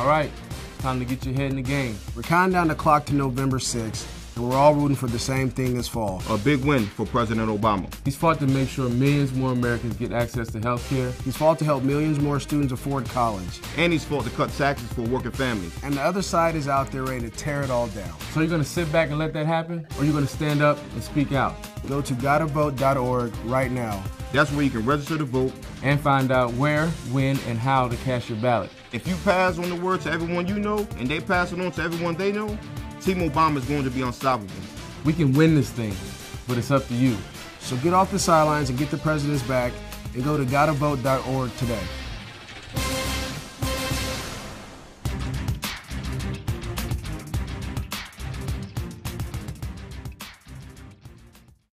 All right, time to get your head in the game. We're counting down the clock to November 6th, and we're all rooting for the same thing this fall. A big win for President Obama. He's fought to make sure millions more Americans get access to health care. He's fought to help millions more students afford college. And he's fought to cut taxes for working families. And the other side is out there ready to tear it all down. So you're gonna sit back and let that happen? Or you're gonna stand up and speak out? Go to gottavote.org right now. That's where you can register to vote and find out where, when, and how to cast your ballot. If you pass on the word to everyone you know, and they pass it on to everyone they know, Team Obama is going to be unstoppable. We can win this thing, but it's up to you. So get off the sidelines and get the president's back and go to gottavote.org today.